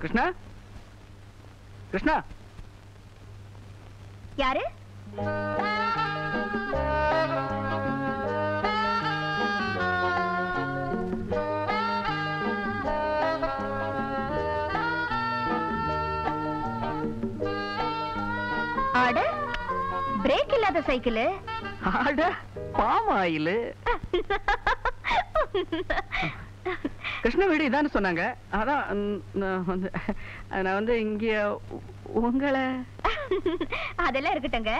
கிருஷ்ணா? கிருஷ்ணா? யாரு? அட பிரேக் இல்லாத சைக்கிள் ஆட பாம் ஆயில். கிருஷ்ண வீடு இதான்னு சொன்னாங்க. அதான் நான் வந்து இங்க உங்களை அதெல்லாம் இருக்கட்டுங்க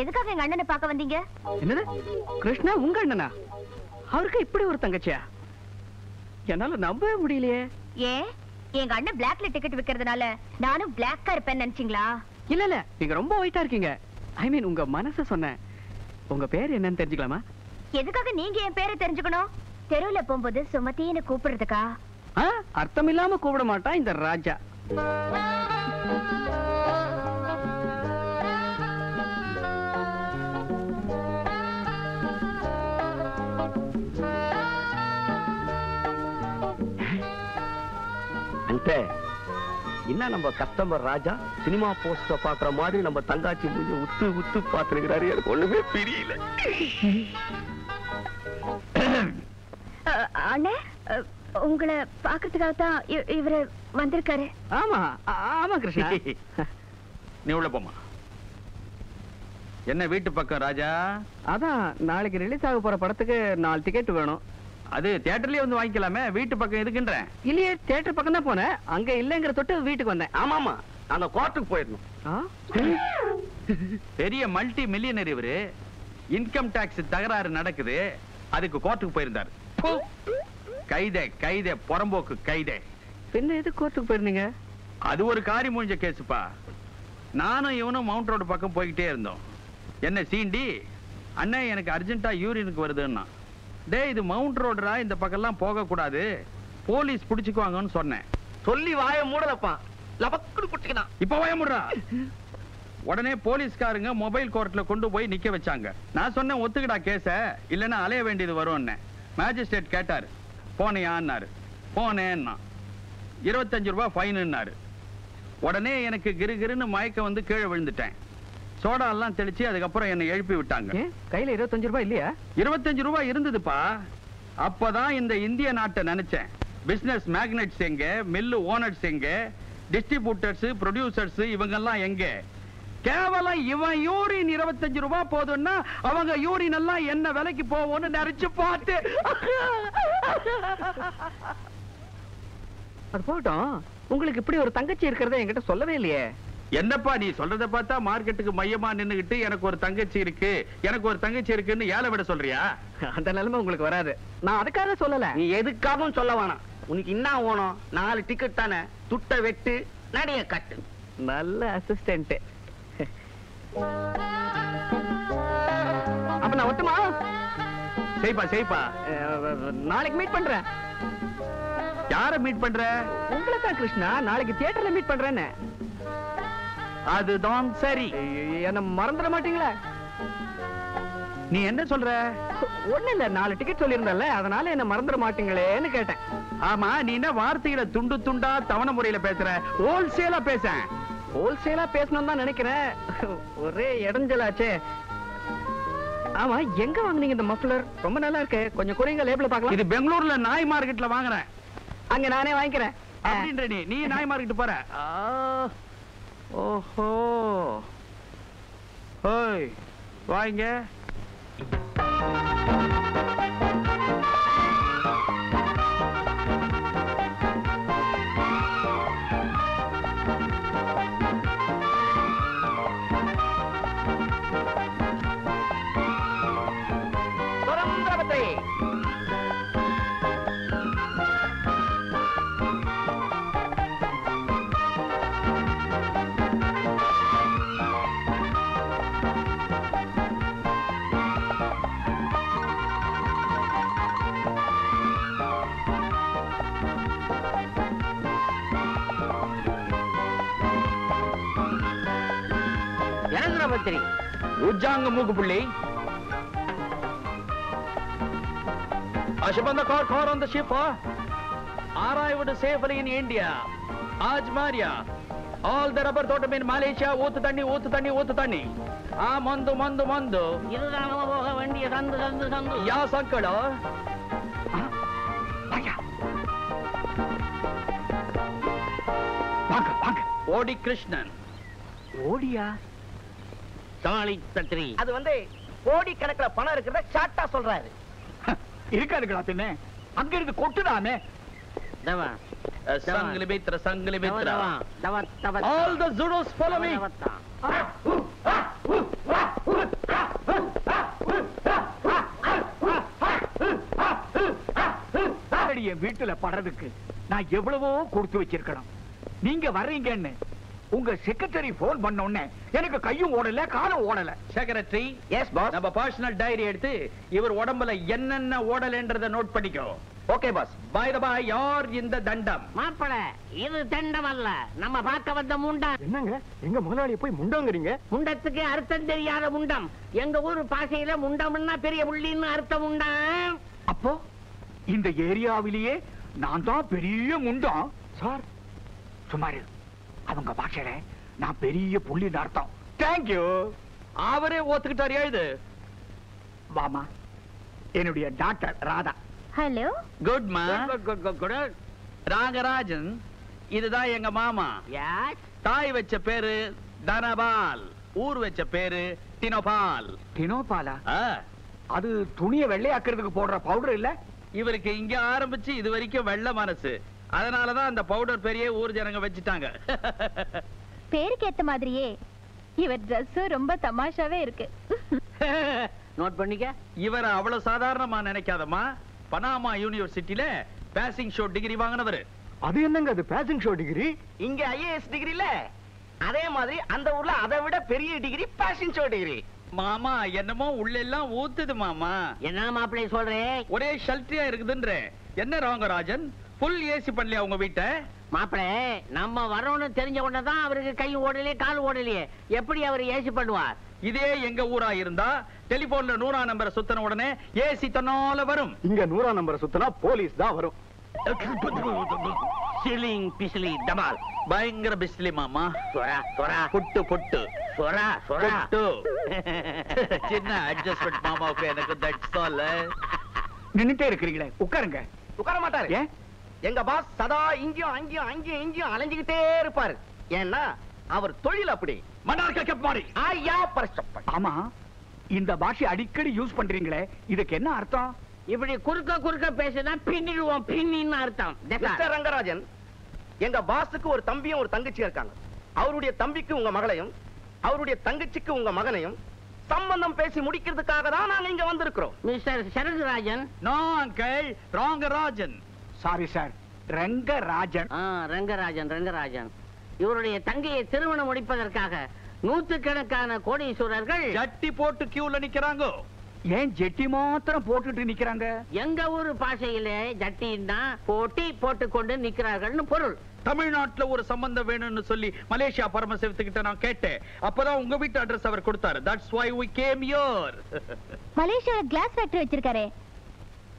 எதுக்காக எங்க அண்ணனை பார்க்க வந்தீங்க? என்னது? கிருஷ்ணா உங்க அண்ணனா? அவருக்கு இப்படி ஒரு தங்கச்சியா? என்னால நம்பவே முடியலையே. ஏன் எங்க அண்ணன் பிளாக்ல டிக்கெட் விக்கிறதுனால நானும் பிளாக்கா இருப்பேன்னு நினைச்சீங்களா? இல்ல இல்ல நீங்க ரொம்ப ஒயிட்டா இருக்கீங்க. ஐ மீன் உங்க மனச சொன்னேன். உங்க பேர் என்னன்னு தெரிஞ்சுக்கலாமா? எதுக்காக நீங்க என் பேரை தெரிஞ்சுக்கணும்? தெருவுல போகும்போது சுமத்தின்னு கூப்பிடுறதுக்கா? அர்த்தம் இல்லாம கூப்பிட மாட்டான் இந்த ராஜா. என்ன நம்ம கஸ்டமர் ராஜா? சினிமா போஸ்டர் பாக்குற மாதிரி நம்ம தங்காச்சி மூஞ்சி உத்து உத்து பாத்துருக்கிறாரு எனக்கு ஒண்ணுமே புரியல. அண்ணே உங்களை பாக்குறதுக்காக தான் இவரு வந்திருக்காரு. ஆமா ஆ- ஆமா கிருஷ்ணா. நீ உள்ள போமா என்ன வீட்டு பக்கம் ராஜா? அதான் நாளைக்கு ரிலீஸ் ஆக போற படத்துக்கு நாலு டிக்கெட் வேணும். அது தியேட்டர்லயே வந்து வாங்கிக்கலாமே வீட்டு பக்கம் இருக்குன்றேன் இல்லையே தியேட்டர் பக்கம் தான் போனேன். அங்க இல்லைங்கிற தொட்டு வீட்டுக்கு வந்தேன். ஆமாமா அந்த கோர்ட்டுக்கு போயிடணும். ஆ? பெரிய மல்டி மில்லியனர் இவரு. இன்கம் டாக்ஸ் தகராறு நடக்குது. அதுக்கு கோர்ட்டுக்கு போயிருந்தாரு. கைதே கைதே புறம்போக்கு கைதே. பின்ன எது கோர்ட்டுக்கு போயிருந்தீங்க? அது ஒரு காரி மூஞ்ச கேஸுப்பா. நானும் இவனும் மவுண்ட் ரோடு பக்கம் போய்கிட்டே இருந்தோம். என்ன சீண்டி அண்ணன் எனக்கு அர்ஜென்ட்டா யூரினுக்கு வருதுன்னா. டேய் இது மவுண்ட் ரோடுடா இந்த பக்கம்லாம் போக கூடாது போலீஸ் பிடிச்சுக்குவாங்கன்னு சொன்னேன். சொல்லி வாய மூடலப்பா. லபக்குன்னு குட்டிக்கினான் இப்ப பயமுடுறா உடனே போலீஸ்காரங்க மொபைல் கோர்ட்ல கொண்டு போய் நிக்க வச்சாங்க. நான் சொன்னேன் ஒத்துக்கடா கேஸ. இல்லைன்னா அலைய வேண்டியது வரும்னு மேஜிஸ்ட்ரேட் கேட்டாரு. போனியான்னாரு. போனேன்னா. இருபத்தஞ்சு ரூபாய் ஃபைனுன்னாரு. உடனே எனக்கு கிறுகிறுன்னு மயக்கம் வந்து கீழே விழுந்துட்டேன். சோடா எல்லாம் தெளிச்சு அதுக்கப்புறம் என்னை எழுப்பி விட்டாங்க. கையில இருபத்தஞ்சு ரூபாய் இல்லையா? இருபத்தஞ்சு ரூபாய் இருந்ததுப்பா. அப்பதான் இந்த இந்திய நாட்டை நினைச்சேன். பிசினஸ் மேக்னெட்ஸ் எங்க? மில்லு ஓனர்ஸ் எங்க? டிஸ்ட்ரிபியூட்டர்ஸ் ப்ரொடியூசர்ஸ் இவங்கெல்லாம் எங்க? கேவலம் இவன் யூரின் இருபத்தஞ்சு ரூபாய் போதும்னா அவங்க யூரின் எல்லாம் என்ன விலைக்கு போவோம்னு நினைச்சு பார்த்து. அது போகட்டும். உங்களுக்கு இப்படி ஒரு தங்கச்சி இருக்கிறத என்கிட்ட சொல்லவே இல்லையே. என்னப்பா நீ சொல்றத பார்த்தா மார்க்கெட்டுக்கு மையமா நின்னுகிட்டு எனக்கு ஒரு தங்கச்சி இருக்கு. எனக்கு ஒரு தங்கச்சி இருக்குன்னு ஏழை விட சொல்றியா? அந்த நிலைமை உங்களுக்கு வராது. நான் அதுக்காக சொல்லல. நீ எதுக்காகவும் சொல்ல வேணாம். உனக்கு என்ன வேணும்? நாலு டிக்கெட் தானே. துட்ட வெட்டு நடைய கட்டு. நல்ல அசிஸ்டன்ட் அப்ப நான் ஒட்டுமா? நாளைக்கு மீட் பண்றேன். யார மீட் பண்ற? உங்களை கிருஷ்ணா? நாளைக்கு தியேட்டர்ல மீட் பண்றேன்னு. அதுதான் சரி. என்ன மறந்துட மாட்டீங்களா? நீ என்ன சொல்ற? ஒண்ணு இல்ல நாலு டிக்கெட் சொல்லியிருந்தல அதனால என்ன மறந்துட மாட்டீங்களேன்னு கேட்டேன். ஆமா நீ என்ன வார்த்தைகளை துண்டு துண்டா தவணை முறையில பேசுற? ஹோல்சேலா பேச ஹோல்சேலா பேசணும் தான் நினைக்கிறேன். ஒரே இடைஞ்சலாச்சே. ஆமா எங்க வாங்குனீங்க இந்த மஃப்ளர் ரொம்ப நல்லா இருக்கு. கொஞ்சம் குறைங்க லேபிள் பார்க்கலாம். இது பெங்களூர்ல நாய் மார்க்கெட்ல வாங்குறேன். அங்க நானே வாங்கிக்கிறேன். அப்படின்ற நீ நீ நாய் மார்க்கெட் போற. ஓஹோ. ஓய் வாங்க. இளந்திரபத்திரி உஜ்ஜாங்க மூக்கு புள்ளி. A ship on the car, car on the ship, huh? Arrived safely in India. Maria all the rubber தோட்டம் இன் மலேசியா ஊத்து தண்ணி ஊத்து தண்ணி ஊத்து தண்ணி. ஆ மந்து மந்து மந்து. இதுதான் நம்ம போக வேண்டிய சந்து சந்து சந்து யா சக்கடோ வாங்க வாங்க. ஓடி கிருஷ்ணன். ஓடியா? தாளி தத்திரி அது வந்து கோடி கணக்குல பணம் இருக்கிறத ஷார்ட்டா சொல்றாரு. இருக்காதுங்களா பின்ன அங்க இருந்து கொட்டுதாமே. தவா. சங்கிலி மித்ர சங்கிலி தவா தவா தவா all the judos follow me என் வீட்டுல படுறதுக்கு நான் எவ்வளவோ கொடுத்து வச்சிருக்கணும். நீங்க வர்றீங்கன்னு. உங்க செக்ரட்டரி போன் பண்ண உடனே எனக்கு கையும் ஓடல காலும் ஓடல. செக்ரட்டரி எஸ் பாஸ் நம்ம பர்சனல் டைரி எடுத்து இவர் உடம்புல என்னென்ன ஓடலன்றத நோட் பண்ணிக்கோ. Okay boss by the by யார் இந்த தண்டம்? மாப்பிள இது தண்டம் அல்ல. நம்ம பார்க்க வந்த முண்டம் என்னங்க? எங்க முதலாளிய போய் முண்டோங்கிறீங்க? முண்டத்துக்கு அர்த்தம் தெரியாத முண்டம். எங்க ஊரு பாஷையில முண்டம்னா பெரிய புள்ளின்னு அர்த்தம் உண்டாம் அப்போ இந்த ஏரியாவிலேயே நான் தான் பெரிய முண்டம் சார் சுமாரு அவங்க பாஷையில நான் பெரிய புள்ளின்னு அர்த்தம். தேங்க்யூ அவரே ஒத்துக்கிட்டாரு எழுது வாமா. என்னுடைய டாக்டர் ராதா. ஹலோ குட் மா ராகராஜன் இதுதான் எங்க மாமா. தாய் வச்ச பேரு தனபால் ஊர் வச்ச பேரு டினோபால் தினோபாலா? ஆ, அது துணியை வெள்ளையாக்குறதுக்கு போடுற பவுடர் இல்ல? இவருக்கு இங்க ஆரம்பிச்சு இது வரைக்கும் வெள்ள மனசு. அதனாலதான் அந்த பவுடர் பெரிய ஊர் ஜனங்க வச்சுட்டாங்க. பேருக்கு ஏத்த மாதிரியே இவர் ட்ரெஸ்ஸும் ரொம்ப தமாஷாவே இருக்கு. நோட் பண்ணிக்க. இவரை அவ்வளவு சாதாரணமா நினைக்காதம்மா. பனாமா யூனிவர்சிட்டியில பாசிங் ஷோ டிகிரி வாங்கினவரு. அது என்னங்க அது பேஷன் ஷோ டிகிரி இங்க ஐஏஎஸ் டிகிரில அதே மாதிரி அந்த ஊர்ல அதை விட பெரிய டிகிரி பேஷன் ஷோ டிகிரி மாமா என்னமோ உள்ள எல்லாம் ஊத்துது மாமா. என்ன மாப்பிள்ளை சொல்றேன் ஒரே ஷல்ட்ரியா இருக்குதுன்ற. என்ன ராங்கராஜன் ஃபுல் ஏசி பண்ணலையா உங்க வீட்டை? மாப்பிளே நம்ம வரோம்னு தெரிஞ்ச உடனே தான் அவருக்கு கை ஓடலையே கால் ஓடலையே. எப்படி அவர் ஏசி பண்ணுவார்? இதே எங்க ஊரா இருந்தா டெலிபோன்ல நூறா நம்பரை சுத்தின உடனே ஏசி தன்னால வரும். இங்க நூறா நம்பரை சுத்தினா போலீஸ் தான் வரும். சிலிங் பிசிலி டபால். பயங்கர பிஸ்லி மாமா. சொரா சொரா புட்டு புட்டு சொரா சொரா புட்டு சின்ன அட்ஜஸ்ட்மெண்ட் மாமாவுக்கு எனக்கு தட்ஸ் ஆல் நின்னுட்டே இருக்கிறீங்களே உட்காருங்க. உட்கார மாட்டாரு. ஏன்? எங்க பாஸ் சதா இங்கேயும் அங்கேயும் அங்கேயும் இங்கேயும் அலைஞ்சுக்கிட்டே இருப்பாரு. ஏன்னா அவர் தொழில் அப்படி. மன்னார்க்க கெப் மாறி. ஆயா பரஸ்டப்ப ஆமா இந்த பாஷை அடிக்கடி யூஸ் பண்றீங்களே இதுக்கு என்ன அர்த்தம்? இப்படி குறுக்க குறுக்க பேசினா பின்னிடுவோம் பின்னின்னு அர்த்தம். மிஸ்டர் ரங்கராஜன் எங்க பாஸுக்கு ஒரு தம்பியும் ஒரு தங்கச்சி இருக்காங்க. அவருடைய தம்பிக்கு உங்க மகளையும் அவருடைய தங்கச்சிக்கு உங்க மகனையும் சம்பந்தம் பேசி முடிக்கிறதுக்காக தான் நாங்க இங்க வந்திருக்கிறோம். Mister Sarathrajan. No uncle Rangarajan. Sorry sir Rangarajan. ஆ, ரங்கராஜன் ரங்கராஜன். இவருடைய தங்கையை திருமணம் முடிப்பதற்காக நூத்துக்கணக்கான கோடீஸ்வரர்கள் ஜட்டி போட்டு கியூல நிக்கிறாங்க? ஏன் ஜெட்டி மாத்திரம் போட்டுட்டு நிக்கிறாங்க? எங்க ஊரு பாஷையிலே ஜட்டின்னா போட்டி போட்டுக்கொண்டு நிக்கிறார்கள்னு பொருள். தமிழ்நாட்டுல ஒரு சம்பந்தம் வேணும்னு சொல்லி மலேசியா பரமசிவத்துக்கிட்ட நான் கேட்டேன். அப்பதான் உங்க வீட்டு அட்ரஸ் அவர் கொடுத்தாரு. That's why we came here. மலேசியால கிளாஸ் ஃபேக்டரி வச்சிருக்காரே.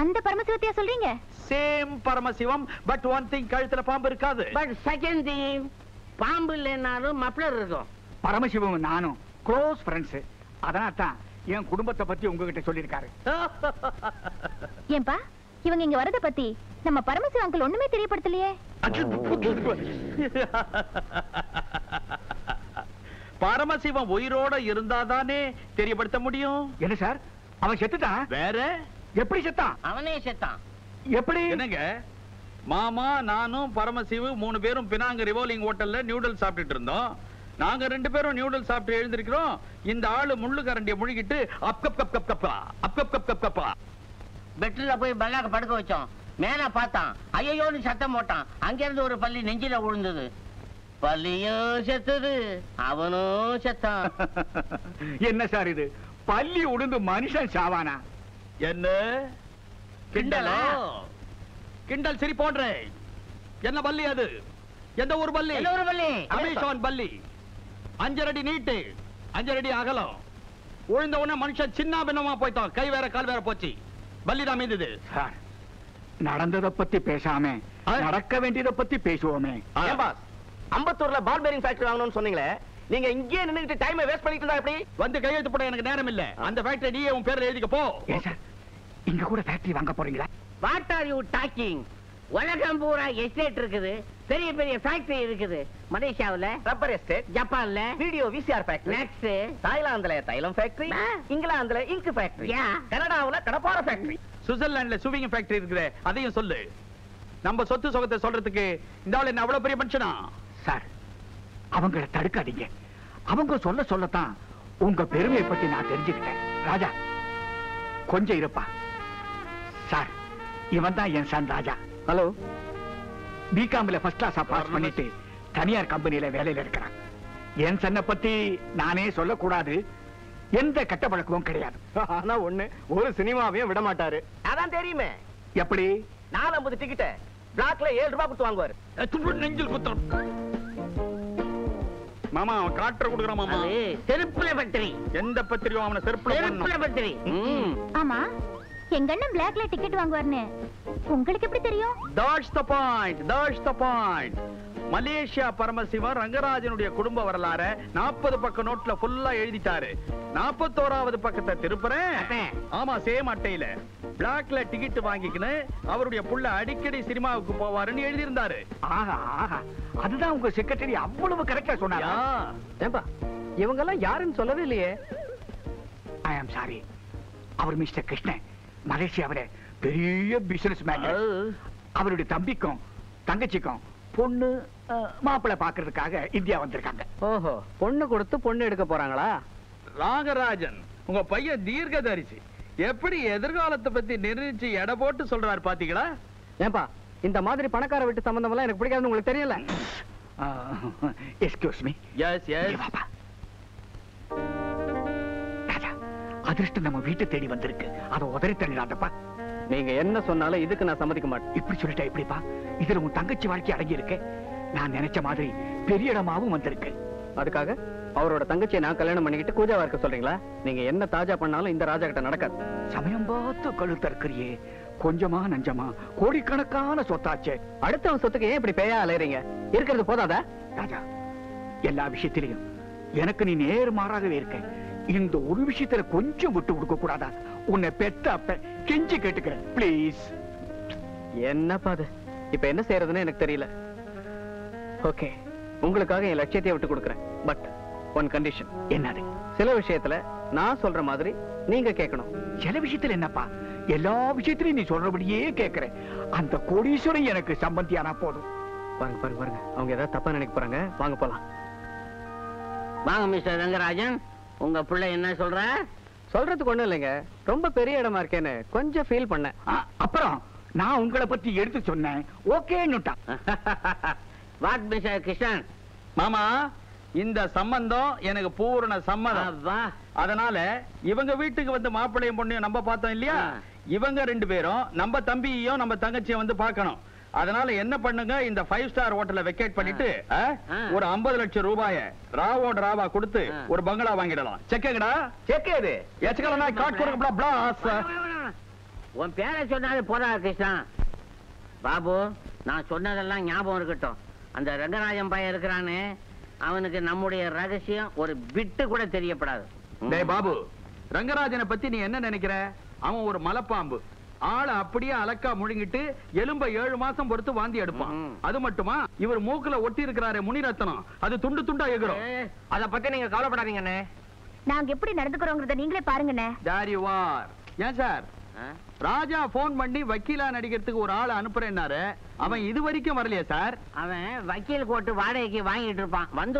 அந்த பரமசிவத்தையா சொல்றீங்க? Same Paramasivam but one thing கழுத்துல பாம்பு இருக்காது. பட் செகண்ட் திங் பாம்பு இல்லைன்னாலும் மப்ளர் இருக்கும். பரமசிவம் நானும் க்ளோஸ் ஃப்ரெண்ட்ஸ் அதனால தான் என் குடும்பத்தை பத்தி உங்ககிட்ட சொல்லியிருக்காரு. ஏன்பா இவங்க இங்க வரத பத்தி நம்ம பரமசிவ அங்கிள் ஒண்ணுமே தெரியப்படுத்தலையே. பரமசிவம் உயிரோட இருந்தாதானே தெரியப்படுத்த முடியும்? என்ன சார்? அவன் செத்துட்டான்? வேற? எப்படி செத்தான்? அவனே செத்தான். எப்படி? என்னங்க? மாமா நானும் பரமசிவு மூணு பேரும் பினாங்க ரிவாலிங் ஹோட்டல்ல நியூடல் சாப்பிட்டுட்டு இருந்தோம். நாங்க ரெண்டு பேரும் நியூடல் சாப்பிட்டு எழுந்திருக்கிறோம். இந்த ஆளு முள்ளு கரண்டிய முழுகிட்டு அப் கப் கப் கப் கப்பா. அப் கப் கப் கப் கப்பா. பெட்ல போய் பல்லாக்க படுக்க வச்சோம். மேல பார்த்தான். ஐயோன்னு சத்தம் போட்டான். அங்க இருந்து ஒரு பள்ளி நெஞ்சில விழுந்தது. பள்ளியும் செத்துது. அவனும் செத்தான். என்ன சார் இது? பள்ளி உடுந்து மனுஷன் சாவானா? என்ன? கிண்டலா? கிண்டல்? சரி போன்றேன் என்ன பல்லி அது? எந்த ஊர் பல்லி? என்ன ஒரு பள்ளி அமேசான் பல்லி. அஞ்சரடி நீட்டு அஞ்சரடி அகலம். உழுந்த உடனே மனுஷன் சின்ன பின்னமா போய்த்தான். கை வேற கால் வேற போச்சு. பல்லி தான் மீந்தது சார் நடந்ததை பத்தி பேசாம நடக்க வேண்டியதை பத்தி பேசுவோமே. பாஸ் அம்பத்தூர்ல பால் பேரிங் ஃபேக்டரி வாங்கணும்னு சொன்னீங்களே நீங்க இங்கேயே நின்னுட்டு டைமை வேஸ்ட் பண்ணிட்டு இருந்தா எப்படி? வந்து கையெழுத்து போட எனக்கு நேரம் இல்ல அந்த ஃபேக்டரி நீயே உன் பேர்ல எழுதிக்க போ. இங்க கூட ஃபேக்டரி வாங்க போறீங்களா? வாட் ஆர் யூ டாக்கிங் உலகம் பூரா எஸ்டேட் இருக்குது. பெரிய பெரிய ஃபேக்டரி இருக்குது. மலேசியாவுல ரப்பர் எஸ்டேட் ஜப்பான்ல வீடியோ விசிஆர் ஃபேக்டரி நெக்ஸ்ட் தாய்லாந்துல தைலம் ஃபேக்டரி. இங்கிலாந்துல இங்க் ஃபேக்டரி. கனடாவுல கடப்பார ஃபேக்டரி சுவிட்சர்லாந்துல சுவிங் ஃபேக்டரி இருக்குதே. அதையும் சொல்லு. நம்ம சொத்து சுகத்தை சொல்றதுக்கு இந்த ஆள் என்ன அவ்வளவு பெரிய மனுஷனா? சார் அவங்கள தடுக்காதீங்க. அவங்க சொல்ல சொல்லத்தான் உங்க பெருமையை பத்தி நான் தெரிஞ்சுக்கிட்டேன். ராஜா கொஞ்சம் இருப்பா. சார் இவன் தான் என் சன் ராஜா. ஹலோ. பிகாம்ல ஃபர்ஸ்ட் கிளாஸா பாஸ் பண்ணிட்டு தனியார் கம்பெனில வேலையில இருக்கிறான். என் சன்னை பத்தி நானே சொல்லக்கூடாது. எந்த கெட்ட பழக்கமும் கிடையாது. ஆனா ஒண்ணு ஒரு சினிமாவையும் விட மாட்டாரு. அதான் தெரியுமே. எப்படி? நாலம்பது டிக்கெட்ட பிளாக்ல ஏழு ரூபாய் கொடுத்து வாங்குவாரு. நெஞ்சில் குத்தம். மாமா அவன் காட்டுற கொடுக்குறான் மாமா. செருப்புல ஃபேக்டரி எந்த பத்திரியும் அவனை செருப்புல செருப்புல ம். ஆமா. எங்க அண்ணன் பிளாக்ல டிக்கெட் வாங்குவார்னு உங்களுக்கு எப்படி தெரியும்? That's the point. That's the point. Malaysia Paramasivam ரங்கராஜனுடைய குடும்ப வரலாற நாற்பது பக்க நோட்ல ஃபுல்லா எழுதிட்டாரு. நாற்பத்தோராவது பக்கத்தை திருப்புறேன். ஆமா சேம் அட்டையில. பிளாக்ல டிக்கெட் வாங்கிக்கின்னு அவருடைய புள்ள அடிக்கடி சினிமாவுக்கு போவாருன்னு எழுதியிருந்தாரு. ஆஹா ஆஹா. அதுதான் உங்க செக்ரட்டரி அவ்வளவு கரெக்டா சொன்னாரா? இவங்க எல்லாம் யாருன்னு சொல்லவே இல்லையே. ஐ ஆம் சாரி அவர் மிஸ்டர் கிருஷ்ணன். மலேசியாவில பெரிய பிசினஸ் மேன் அவருடைய தம்பிக்கும் தங்கச்சிக்கும் பொண்ணு மாப்பிள்ளை பாக்குறதுக்காக இந்தியா வந்திருக்காங்க. ஓஹோ பொண்ணு கொடுத்து பொண்ணு எடுக்க போறாங்களா? ராகராஜன் உங்க பையன் தீர்க்கதரிசி. எப்படி எதிர்காலத்தை பத்தி நிர்ணயிச்சு எடை போட்டு சொல்றாரு பாத்தீங்களா? ஏன்பா இந்த மாதிரி பணக்கார வீட்டு சம்பந்தம் எல்லாம் எனக்கு பிடிக்காதுன்னு உங்களுக்கு தெரியல excuse me yes yes Raja அதிர்ஷ்டம் நம்ம வீட்டை தேடி வந்திருக்கு. அதை உதறி தள்ளிடாதப்பா நீங்க என்ன சொன்னாலும் இதுக்கு நான் சம்மதிக்க மாட்டேன். இப்படி சொல்லிட்டா எப்படிப்பா? இதுல உன் தங்கச்சி வாழ்க்கை அடங்கி இருக்கு நான் நினைச்ச மாதிரி பெரிய இடமாவும் வந்திருக்கு. அதுக்காக அவரோட தங்கச்சியை நான் கல்யாணம் பண்ணிக்கிட்டு கூஜாவா இருக்க சொல்றீங்களா? நீங்க என்ன தாஜா பண்ணாலும் இந்த ராஜா கிட்ட நடக்காது. சமயம் பார்த்து கழுத்தற்கிறியே கொஞ்சமா நஞ்சமா கோடிக்கணக்கான சொத்தாச்சே. அடுத்தவன் சொத்துக்கு ஏன் இப்படி பேயா அலையறீங்க? இருக்கிறது போதாதா? ராஜா எல்லா விஷயத்திலையும் எனக்கு நீ நேர்மாறாகவே இருக்க. இந்த ஒரு விஷயத்துல கொஞ்சம் விட்டு கொடுக்க கூடாதா? உன்னை பெத்த அப்ப கெஞ்சி கேட்டுக்கிறேன். ப்ளீஸ் என்னப்பா அது? இப்ப என்ன செய்யறதுன்னு எனக்கு தெரியல. ஓகே உங்களுக்காக என் லட்சியத்தை விட்டு கொடுக்குறேன். பட் ஒன் கண்டிஷன் என்னது? சில விஷயத்துல நான் சொல்ற மாதிரி நீங்க கேட்கணும். சில விஷயத்துல என்னப்பா? எல்லா விஷயத்திலையும் நீ சொல்றபடியே கேட்கிறேன். அந்த கோடீஸ்வரன் எனக்கு சம்பந்தியானா போதும். பாருங்க பாருங்க பாருங்க. அவங்க ஏதாவது தப்பா நினைக்க போறாங்க? வாங்க போலாம். வாங்க மிஸ்டர் ரங்கராஜன். உங்க பிள்ளை என்ன சொல்ற? சொல்றதுக்கு ஒண்ணும் இல்லைங்க. ரொம்ப பெரிய இடமா இருக்கேன்னு கொஞ்சம் ஃபீல் பண்ணேன். அப்புறம் நான் உங்களை பத்தி எடுத்து சொன்னேன். ஓகேன்னுட்டான் வாட் மிஸ்டர் கிருஷ்ணன் மாமா இந்த சம்பந்தம் எனக்கு பூரண சம்மதம். அதனால இவங்க வீட்டுக்கு வந்து மாப்பிள்ளையும் பொண்ணையும் நம்ம பார்த்தோம் இல்லையா. இவங்க ரெண்டு பேரும் நம்ம தம்பியையும் நம்ம தங்கச்சியும் வந்து பார்க்கணும். அதனால என்ன பண்ணுங்க இந்த ஃபைவ் ஸ்டார் ஹோட்டலை வெக்கேட் பண்ணிட்டு. ஒரு 50 லட்சம் ரூபாய ராவோட ராவா கொடுத்து. ஒரு பங்களா வாங்கிடலாம். செக்கங்கடா செக் ஏது எச்சக்கலனா காட் கொடுக்க பிளாஸ் உன் பேரை சொன்னாலே போதா கிருஷ்ணா. பாபு நான் சொன்னதெல்லாம் ஞாபகம் இருக்கட்டும். அந்த ரங்கராஜன் பையன் இருக்கிறானே அவனுக்கு நம்முடைய ரகசியம் ஒரு பிட்டு கூட தெரியப்படாது. டேய் பாபு ரங்கராஜனை பத்தி நீ என்ன நினைக்கிற? அவன் ஒரு மலைப்பாம்பு. ஆளை அப்படியே அலக்கா முழுங்கிட்டு எலும்ப ஏழு மாசம் பொறுத்து வாந்தி எடுப்பான். அது மட்டுமா? இவர் மூக்குல ஒட்டி இருக்கிறாரு முனிரத்னம் அது துண்டு துண்டா எகிறோம் அத பத்தி நீங்க கவலைப்படாதீங்க அண்ணே. நாங்க எப்படி நடந்துக்கிறோங்கிறத நீங்களே பாருங்கண்ணே. தேர் யூ ஆர் ஏன் சார்? ராஜா போன் பண்ணி வக்கீலா நடிக்கிறதுக்கு ஒரு ஆளை அனுப்புறேன்னாரு. அவன் இது வரைக்கும் வரலையா சார்? அவன் வக்கீல் கோட்டு வாடகைக்கு வாங்கிட்டு இருப்பான். வந்து